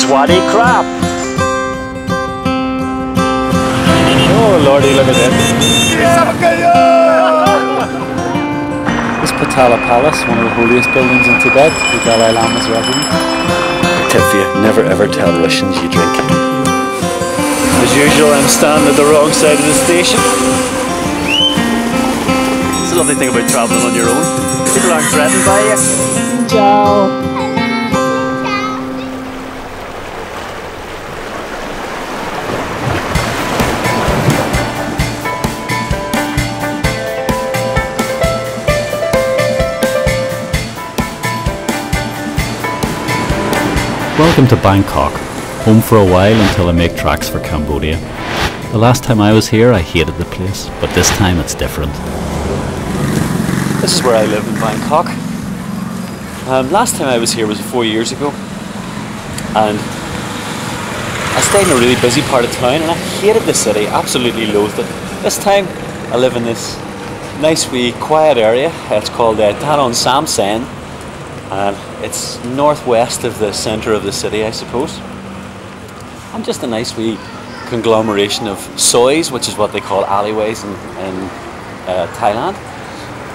This is Wadi Krap. Oh lordy, look at this. This Potala Palace, one of the holiest buildings in Tibet, the Dalai Lama's residence. Tip you, never ever tell Russians you drink. As usual, I'm standing at the wrong side of the station. It's a lovely thing about travelling on your own. People aren't threatened by you. Ciao. Welcome to Bangkok, home for a while until I make tracks for Cambodia. The last time I was here, I hated the place, but this time it's different. This is where I live in Bangkok. Um, last time I was here was four years ago, and I stayed in a really busy part of town, and I hated the city, absolutely loathed it. This time, I live in this nice wee quiet area. It's called uh, Danon Samsen, and it's northwest of the centre of the city, I suppose. And just a nice wee conglomeration of sois, which is what they call alleyways in, in uh, Thailand,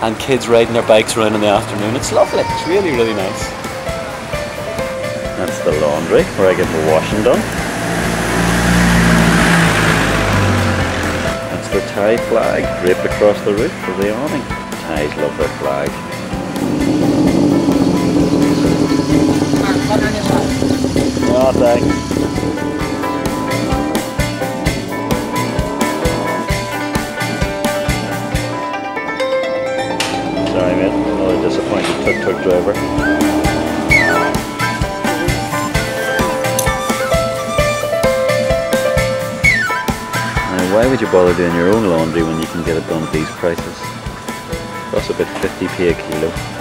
and kids riding their bikes around in the afternoon. It's lovely. It's really, really nice. That's the laundry where I get the washing done. That's the Thai flag draped across the roof of the awning. Thais love their flag. Oh, thanks. Sorry mate, another disappointed tuk-tuk driver. Why would you bother doing your own laundry when you can get it done at these prices? Costs about 50p a kilo.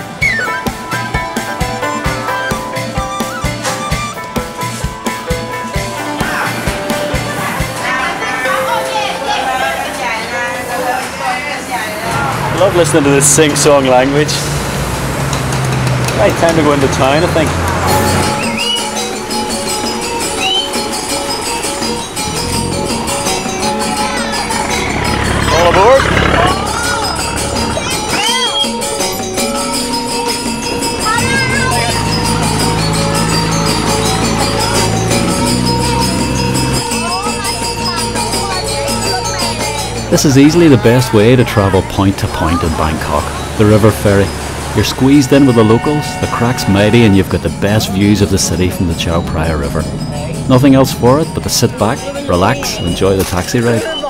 Love listening to this sing-song language. Right, time to go into town, I think. All aboard. This is easily the best way to travel point to point in Bangkok, the river ferry. You're squeezed in with the locals, the crack's mighty, and you've got the best views of the city from the Chao Phraya River. Nothing else for it but to sit back, relax, and enjoy the taxi ride.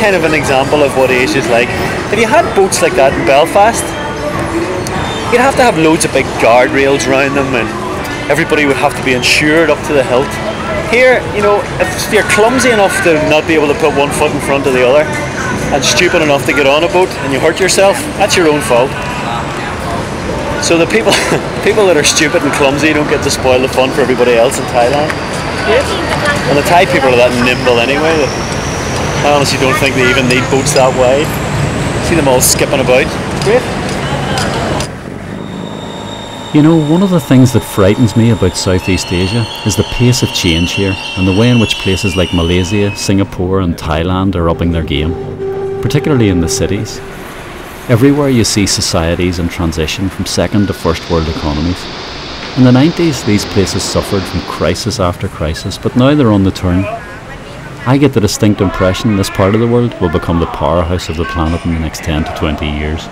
Kind of an example of what Asia's like. If you had boats like that in Belfast, you'd have to have loads of big guardrails around them and everybody would have to be insured up to the hilt. Here, you know, if you're clumsy enough to not be able to put one foot in front of the other and stupid enough to get on a boat and you hurt yourself, that's your own fault. So the people people that are stupid and clumsy don't get to spoil the fun for everybody else in Thailand. And the Thai people are that nimble anyway. That I honestly don't think they even need boats that wide. See them all skipping about. Great. You know, one of the things that frightens me about Southeast Asia is the pace of change here and the way in which places like Malaysia, Singapore, and Thailand are upping their game, particularly in the cities. Everywhere you see societies in transition from second to first world economies. In the 90s, these places suffered from crisis after crisis, but now they're on the turn. I get the distinct impression this part of the world will become the powerhouse of the planet in the next 10 to 20 years.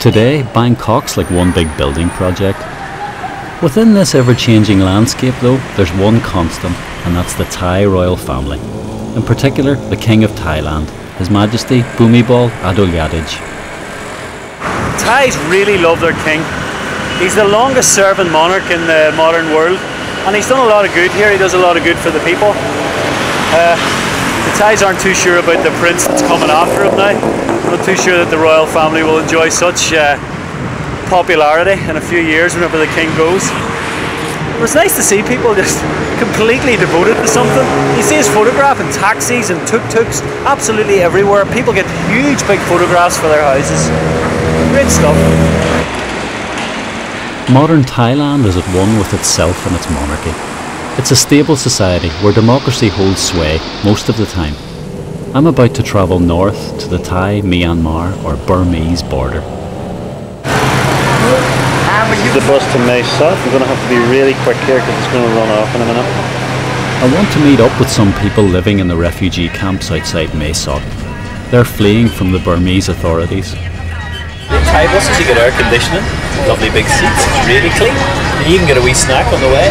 Today, Bangkok's like one big building project. Within this ever changing landscape, though, there's one constant, and that's the Thai royal family. In particular, the King of Thailand, His Majesty Bhumibol Adulyadej. Thais really love their king. He's the longest serving monarch in the modern world, and he's done a lot of good here. He does a lot of good for the people. Uh, the Thais aren't too sure about the prince that's coming after him now. Not too sure that the royal family will enjoy such uh, popularity in a few years whenever the king goes. It was nice to see people just completely devoted to something. You see his photograph in taxis and tuk-tuks, absolutely everywhere. People get huge big photographs for their houses. Great stuff. Modern Thailand is at one with itself and its monarchy. It's a stable society where democracy holds sway most of the time. I'm about to travel north to the Thai, Myanmar or Burmese border. The bus to Mae Sot. We're going to have to be really quick here because it's going to run off in a minute. I want to meet up with some people living in the refugee camps outside Mae Sot. They're fleeing from the Burmese authorities. The Thai buses, you get air conditioning, lovely big seats, it's really clean. You can get a wee snack on the way.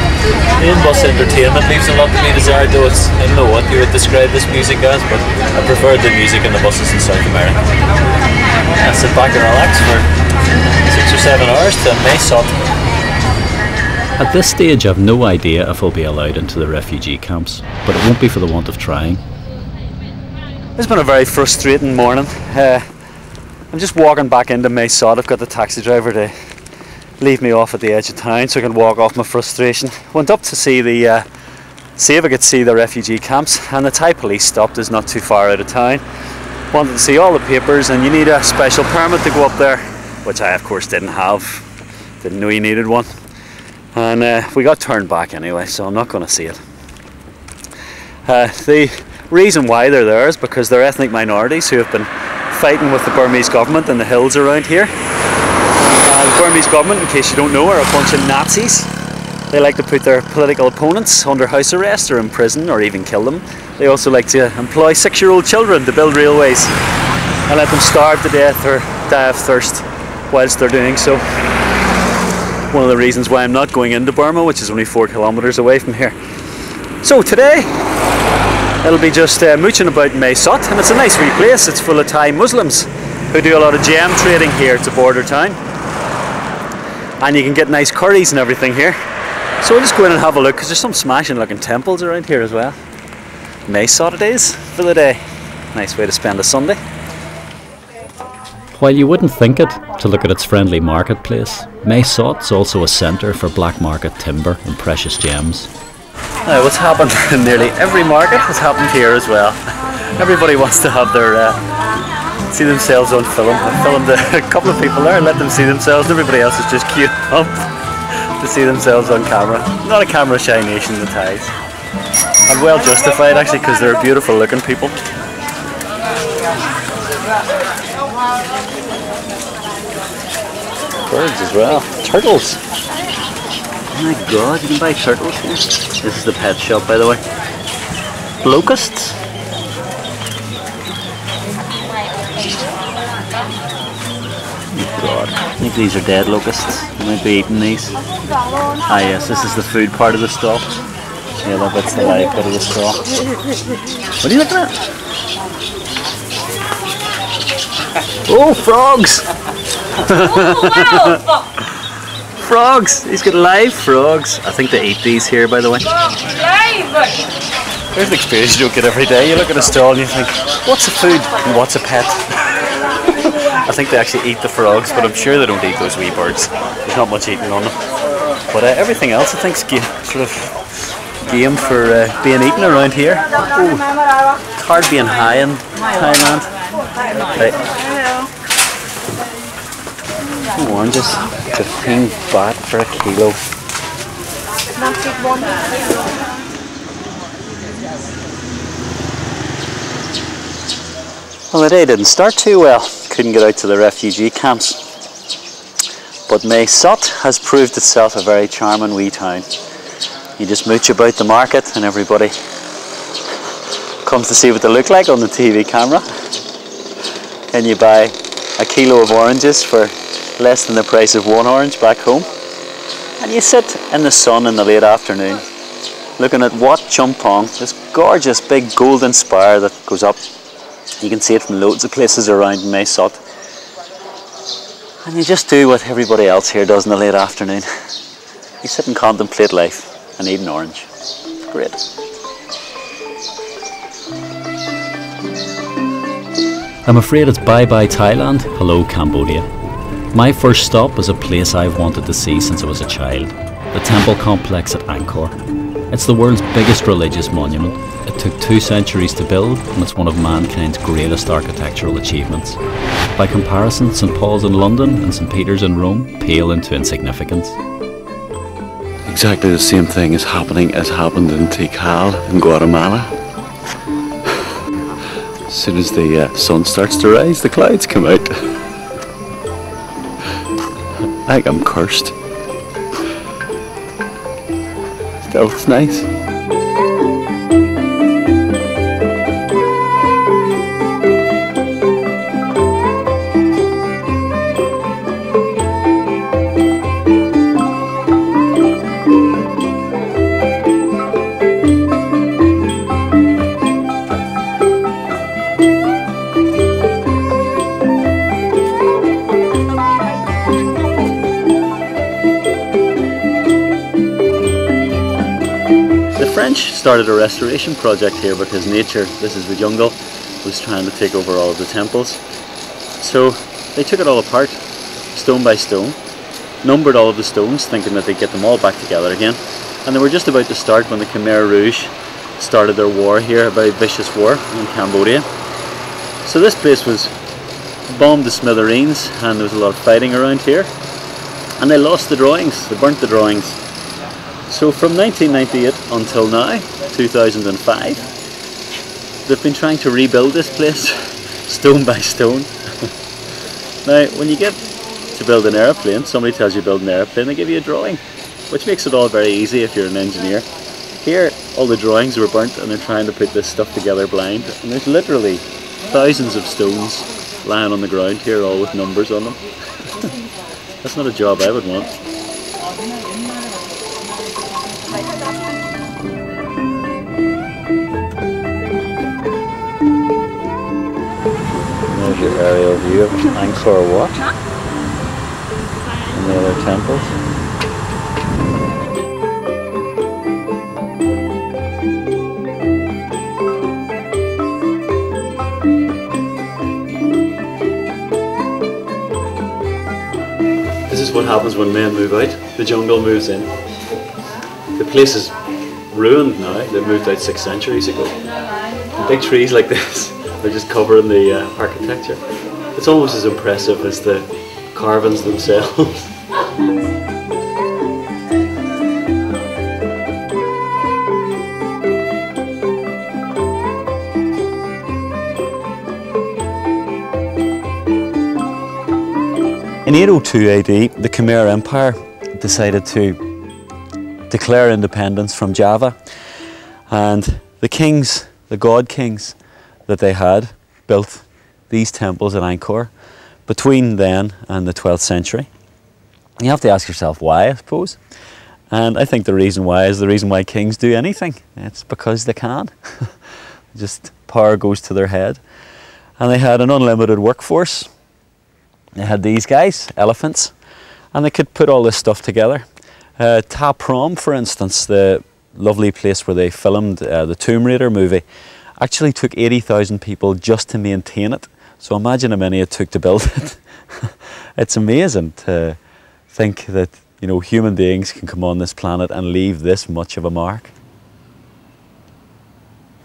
The in-bus entertainment leaves a lot to be desired, though it's, I don't know what you would describe this music as, but I prefer the music in the buses in South America. I sit back and relax for six or seven hours to Mae Sot. At this stage, I've no idea if I'll be allowed into the refugee camps, but it won't be for the want of trying. It's been a very frustrating morning. Uh, I'm just walking back into Mae Sot. I've got the taxi driver to leave me off at the edge of town so I can walk off my frustration. Went up to see the uh, see if I could see the refugee camps, and the Thai police stopped us not too far out of town. Wanted to see all the papers, and you need a special permit to go up there, which I of course didn't have. Didn't know you needed one, and uh, we got turned back anyway, so I'm not going to see it. Uh, the reason why they're there is because they're ethnic minorities who have been fighting with the Burmese government in the hills around here. Uh, the Burmese government, in case you don't know, are a bunch of Nazis. They like to put their political opponents under house arrest or in prison or even kill them. They also like to employ six year old children to build railways and let them starve to death or die of thirst whilst they're doing so. One of the reasons why I'm not going into Burma, which is only four kilometres away from here. So today, it'll be just uh, mooching about Mae Sot, and it's a nice wee place. It's full of Thai Muslims who do a lot of gem trading here. It's a border town, and you can get nice curries and everything here. So we'll just go in and have a look because there's some smashing looking temples around here as well. Mae Sot it is for the day. Nice way to spend a Sunday. While you wouldn't think it to look at its friendly marketplace, Mae Sot's also a centre for black market timber and precious gems. Now, what's happened in nearly every market has happened here as well. Everybody wants to have their uh, see themselves on film. I filmed a, couple of people there and let them see themselves. Everybody else is just queued up to see themselves on camera. Not a camera shy nation, the Thais. And well justified actually because they're beautiful looking people. Birds as well. Turtles. Oh my god, you can buy turtles here. This is the pet shop by the way. Locusts. Oh god. I think these are dead locusts. You might be eating these. Ah yes, this is the food part of the stall. Yeah, that bit's the live bit of the stall. What are you looking at? Oh, frogs! frogs! He's got live frogs. I think they eat these here, by the way. There's an experience you don't get every day. You look at a stall and you think, what's a food and what's a pet? I think they actually eat the frogs, but I'm sure they don't eat those wee birds. There's not much eating on them. But uh, everything else, I think, is ga- sort of game for uh, being eaten around here. Ooh, card being high in Thailand. Right. Oranges, 15 baht for a kilo. Well, the day didn't start too well. Couldn't get out to the refugee camps. But Mae Sot has proved itself a very charming wee town. You just mooch about the market and everybody comes to see what they look like on the TV camera. And you buy a kilo of oranges for less than the price of one orange back home. And you sit in the sun in the late afternoon, looking at Wat Chumpong, this gorgeous big golden spire that goes up. You can see it from loads of places around Mae Sot. And you just do what everybody else here does in the late afternoon. You sit and contemplate life and eat an orange. Great. I'm afraid it's bye bye Thailand, hello Cambodia. My first stop was a place I've wanted to see since I was a child the temple complex at Angkor. It's the world's biggest religious monument. It took two centuries to build, and it's one of mankind's greatest architectural achievements. By comparison, St Paul's in London and St Peter's in Rome pale into insignificance. Exactly the same thing is happening as happened in Tikal in Guatemala. As soon as the uh, sun starts to rise, the clouds come out. I think I'm cursed. Still, it's nice. Started a restoration project here because nature, this is the jungle, was trying to take over all of the temples. So they took it all apart, stone by stone, numbered all of the stones, thinking that they'd get them all back together again. And they were just about to start when the Khmer Rouge started their war here, a very vicious war in Cambodia. So this place was bombed to smithereens and there was a lot of fighting around here. And they lost the drawings, they burnt the drawings. So from 1998 until now, 2005, they've been trying to rebuild this place stone by stone. now, when you get to build an aeroplane, somebody tells you to build an aeroplane, they give you a drawing, which makes it all very easy if you're an engineer. Here, all the drawings were burnt and they're trying to put this stuff together blind, and there's literally thousands of stones lying on the ground here, all with numbers on them. That's not a job I would want. Aerial view of Angkor Wat and the other temples. This is what happens when men move out. The jungle moves in. The place is ruined now. They moved out six centuries ago. Big trees like this, they're just covering the uh, architecture. It's almost as impressive as the carvings themselves. In 802 AD, the Khmer Empire decided to declare independence from Java, and the kings, the god kings that they had, built these temples in Angkor between then and the 12th century. You have to ask yourself why, I suppose. And I think the reason why is the reason why kings do anything. It's because they can. Just power goes to their head. And they had an unlimited workforce. They had these guys, elephants, and they could put all this stuff together. Uh, Ta Prohm, for instance, the lovely place where they filmed uh, the Tomb Raider movie, actually took 80,000 people just to maintain it. So imagine how many it took to build it. it's amazing to think that you know human beings can come on this planet and leave this much of a mark.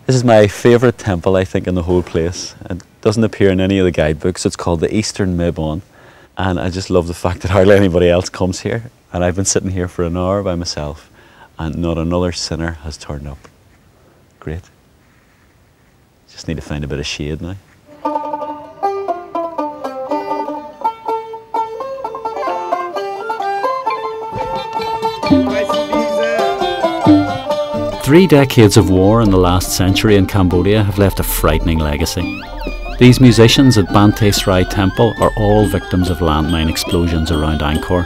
This is my favourite temple, I think, in the whole place. It doesn't appear in any of the guidebooks. It's called the Eastern Mebon. And I just love the fact that hardly anybody else comes here. And I've been sitting here for an hour by myself, and not another sinner has turned up. Great. Just need to find a bit of shade now. Three decades of war in the last century in Cambodia have left a frightening legacy. These musicians at Banteay Srei Temple are all victims of landmine explosions around Angkor.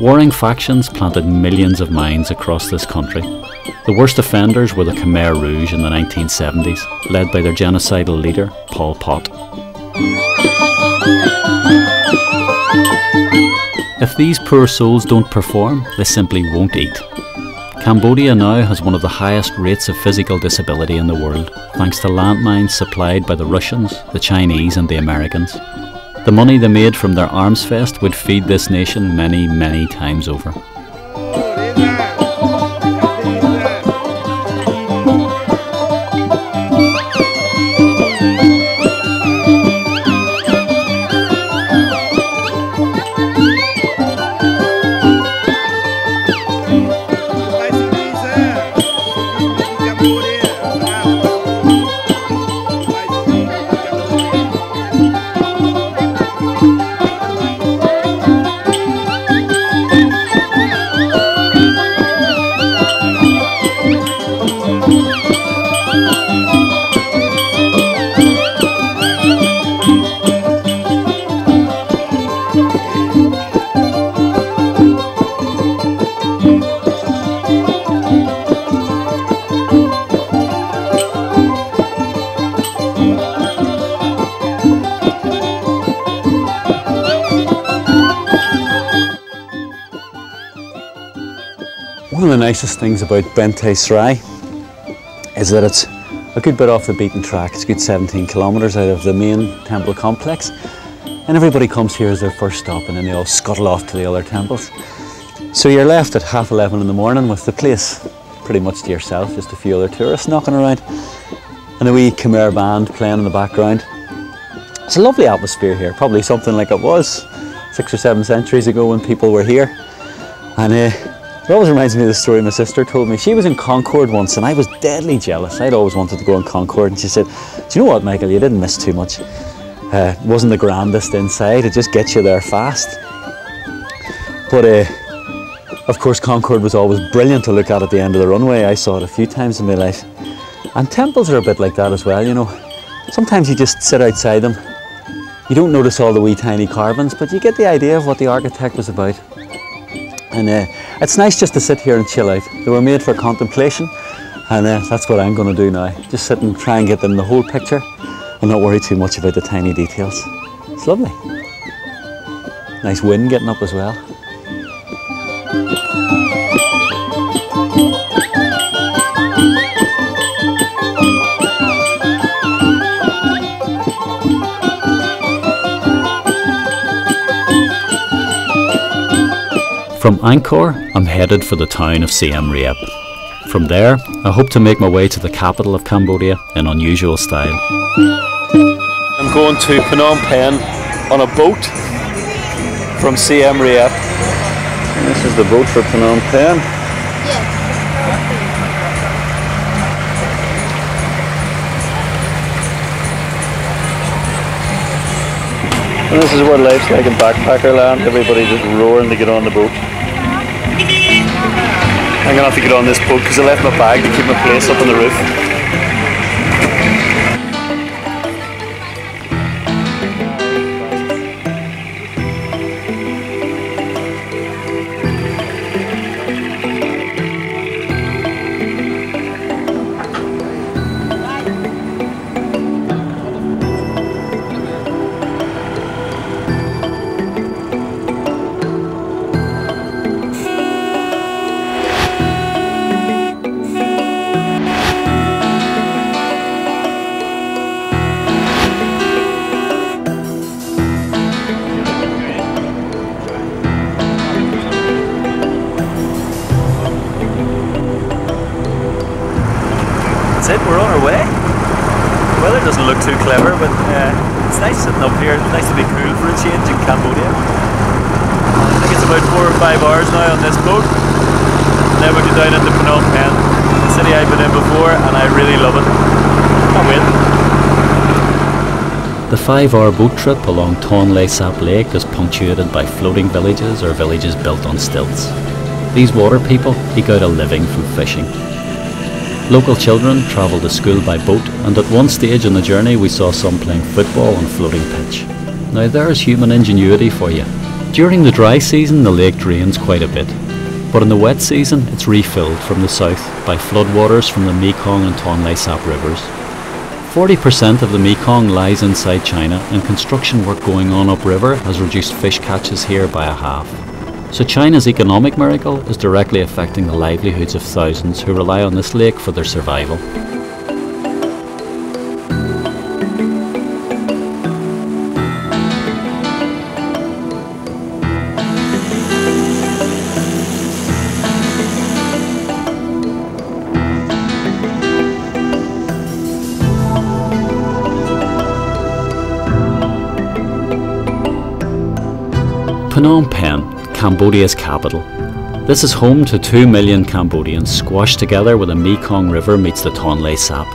Warring factions planted millions of mines across this country. The worst offenders were the Khmer Rouge in the 1970s, led by their genocidal leader, Pol Pot. If these poor souls don't perform, they simply won't eat. Cambodia now has one of the highest rates of physical disability in the world, thanks to landmines supplied by the Russians, the Chinese, and the Americans. The money they made from their arms fest would feed this nation many, many times over. The nicest things about Banteay Srei is that it's a good bit off the beaten track. It's a good 17 kilometres out of the main temple complex. And everybody comes here as their first stop and then they all scuttle off to the other temples. So you're left at half 11 in the morning with the place pretty much to yourself, just a few other tourists knocking around and a wee Khmer band playing in the background. It's a lovely atmosphere here, probably something like it was six or seven centuries ago when people were here. And uh, it always reminds me of the story my sister told me. She was in Concorde once and I was deadly jealous. I'd always wanted to go in Concorde and she said, Do you know what, Michael? You didn't miss too much. Uh, it wasn't the grandest inside, it just gets you there fast. But uh, of course, Concorde was always brilliant to look at at the end of the runway. I saw it a few times in my life. And temples are a bit like that as well, you know. Sometimes you just sit outside them. You don't notice all the wee tiny carvings, but you get the idea of what the architect was about. And uh, it's nice just to sit here and chill out. They were made for contemplation, and uh, that's what I'm going to do now. Just sit and try and get them the whole picture and not worry too much about the tiny details. It's lovely. Nice wind getting up as well. From Angkor, I'm headed for the town of Siem Reap. From there, I hope to make my way to the capital of Cambodia in unusual style. I'm going to Phnom Penh on a boat from Siem Reap. And this is the boat for Phnom Penh. And this is what life's like in backpacker land. Everybody just roaring to get on the boat. I'm gonna have to get on this boat because I left my bag to keep my place up on the roof. The five hour boat trip along Tonle Sap Lake is punctuated by floating villages or villages built on stilts. These water people eke out a living from fishing. Local children travel to school by boat, and at one stage in the journey we saw some playing football on a floating pitch. Now there's human ingenuity for you. During the dry season the lake drains quite a bit, but in the wet season it's refilled from the south by floodwaters from the Mekong and Tonle Sap rivers. 40% of the Mekong lies inside China, and construction work going on upriver has reduced fish catches here by a half. So China's economic miracle is directly affecting the livelihoods of thousands who rely on this lake for their survival. Phnom Penh, Cambodia's capital. This is home to 2 million Cambodians squashed together where the Mekong River meets the Tonle Sap.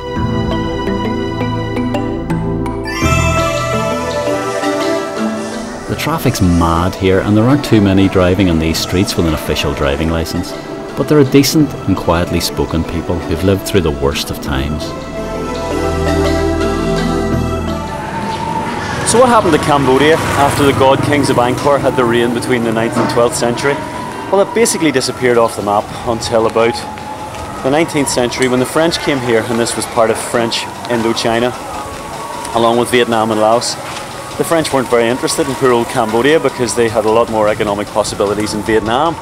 The traffic's mad here and there aren't too many driving on these streets with an official driving licence. But there are decent and quietly spoken people who've lived through the worst of times. So what happened to Cambodia after the god kings of Angkor had their reign between the 9th and 12th century? Well, it basically disappeared off the map until about the 19th century when the French came here and this was part of French Indochina along with Vietnam and Laos. The French weren't very interested in poor old Cambodia because they had a lot more economic possibilities in Vietnam.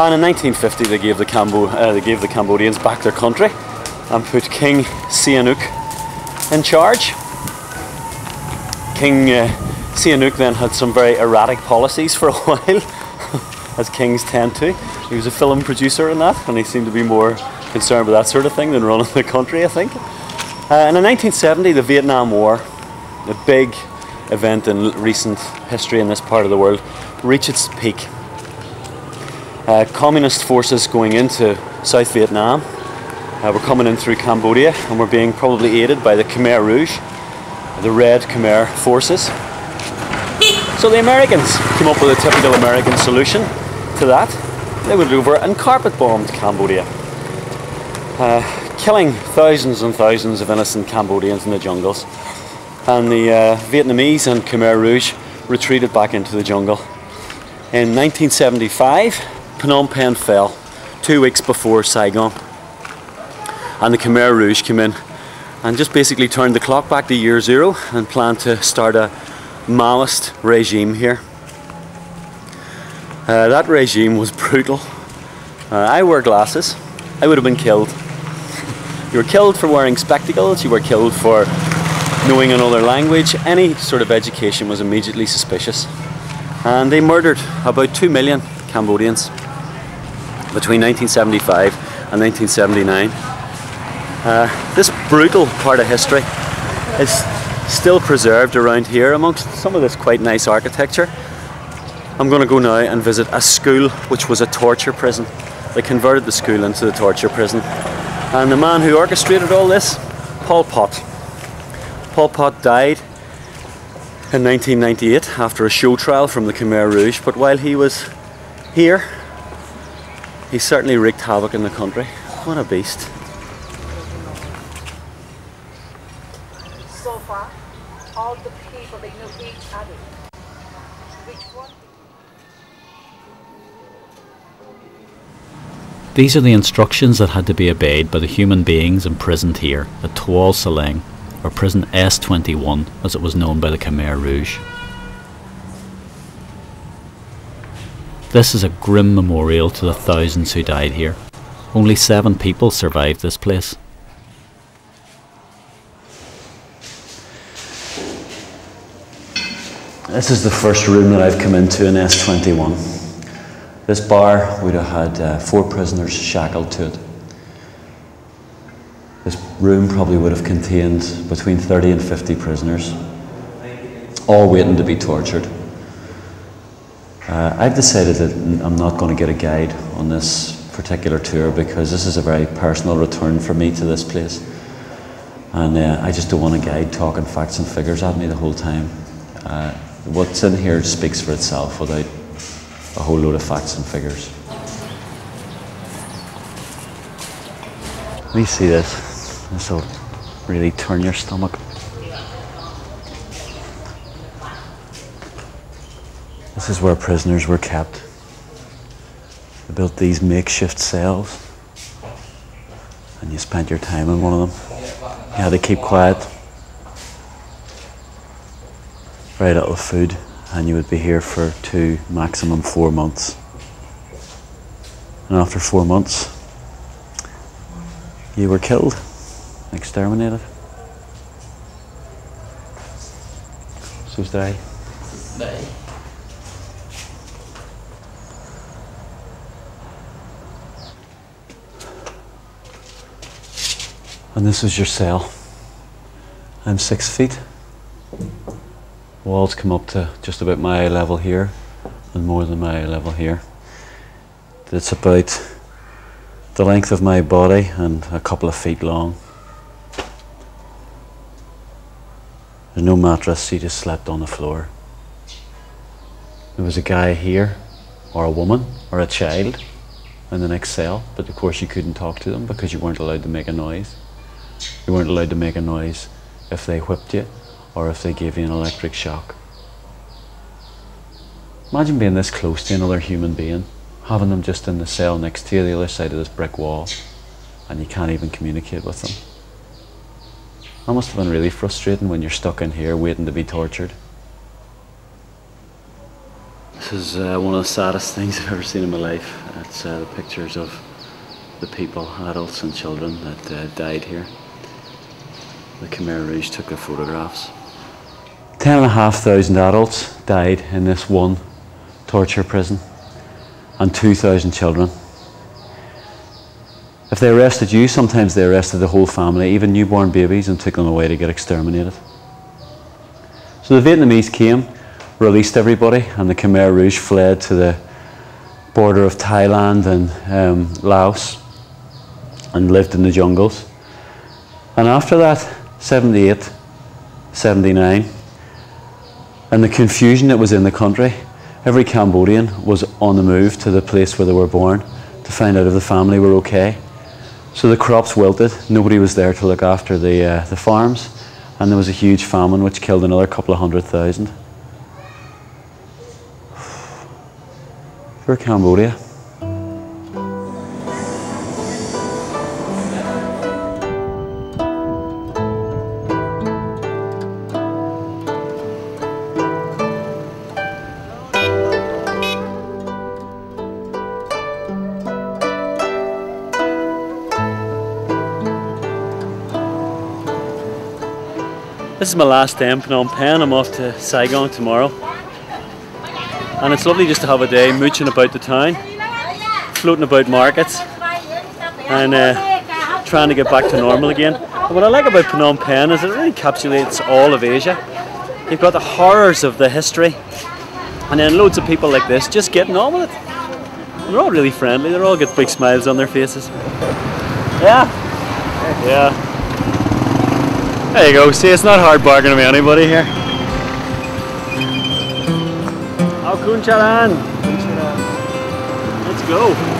And in 1950 they gave the, Cambo- uh, they gave the Cambodians back their country and put King Sihanouk in charge. King uh, Sihanouk then had some very erratic policies for a while, as kings tend to. He was a film producer in that, and he seemed to be more concerned with that sort of thing than running the country, I think. Uh, and in 1970, the Vietnam War, a big event in recent history in this part of the world, reached its peak. Uh, communist forces going into South Vietnam uh, were coming in through Cambodia and were being probably aided by the Khmer Rouge the Red Khmer forces. So the Americans came up with a typical American solution to that. They went over and carpet bombed Cambodia, uh, killing thousands and thousands of innocent Cambodians in the jungles. And the uh, Vietnamese and Khmer Rouge retreated back into the jungle. In 1975, Phnom Penh fell, two weeks before Saigon. And the Khmer Rouge came in and just basically turned the clock back to year zero and planned to start a Maoist regime here. Uh, that regime was brutal. Uh, I wear glasses. I would have been killed. you were killed for wearing spectacles, you were killed for knowing another language. Any sort of education was immediately suspicious. And they murdered about 2 million Cambodians between 1975 and 1979. Uh, this brutal part of history is still preserved around here amongst some of this quite nice architecture. I'm going to go now and visit a school which was a torture prison. They converted the school into the torture prison. And the man who orchestrated all this, Pol Pot. Pol Pot died in 1998 after a show trial from the Khmer Rouge, but while he was here, he certainly wreaked havoc in the country. What a beast. These are the instructions that had to be obeyed by the human beings imprisoned here at Tuol Sleng, or prison S21 as it was known by the Khmer Rouge. This is a grim memorial to the thousands who died here. Only seven people survived this place. This is the first room that I've come into in S21. This bar would have had uh, four prisoners shackled to it. This room probably would have contained between 30 and 50 prisoners, all waiting to be tortured. Uh, I've decided that I'm not going to get a guide on this particular tour because this is a very personal return for me to this place. And uh, I just don't want a guide talking facts and figures at me the whole time. Uh, what's in here speaks for itself without a whole load of facts and figures. Let me see this. This will really turn your stomach. This is where prisoners were kept. They built these makeshift cells, and you spent your time in one of them. You had to keep quiet very little food and you would be here for two, maximum four months. And after four months, you were killed, exterminated. Did I. And this is your cell. I'm six feet. Walls come up to just about my eye level here and more than my eye level here. It's about the length of my body and a couple of feet long. There's no mattress, you just slept on the floor. There was a guy here, or a woman, or a child in the next cell, but of course you couldn't talk to them because you weren't allowed to make a noise. You weren't allowed to make a noise if they whipped you or if they gave you an electric shock. Imagine being this close to another human being, having them just in the cell next to you, the other side of this brick wall, and you can't even communicate with them. That must have been really frustrating when you're stuck in here waiting to be tortured. This is uh, one of the saddest things I've ever seen in my life. It's uh, the pictures of the people, adults and children that uh, died here. The Khmer Rouge took their photographs. Ten and a half thousand adults died in this one torture prison, and 2,000 children. If they arrested you, sometimes they arrested the whole family, even newborn babies, and took them away to get exterminated. So the Vietnamese came, released everybody, and the Khmer Rouge fled to the border of Thailand and um, Laos and lived in the jungles. And after that, 78, 79, and the confusion that was in the country, every Cambodian was on the move to the place where they were born to find out if the family were okay. So the crops wilted, nobody was there to look after the, uh, the farms, and there was a huge famine which killed another couple of hundred thousand. For Cambodia. This is my last day in Phnom Penh. I'm off to Saigon tomorrow. And it's lovely just to have a day mooching about the town, floating about markets, and uh, trying to get back to normal again. And what I like about Phnom Penh is it really encapsulates all of Asia. You've got the horrors of the history, and then loads of people like this just getting on with it. They're all really friendly, They're all got big smiles on their faces. Yeah. Yeah. There you go. See, it's not hard bargaining with anybody here. Oh, Kun Charan. Let's go.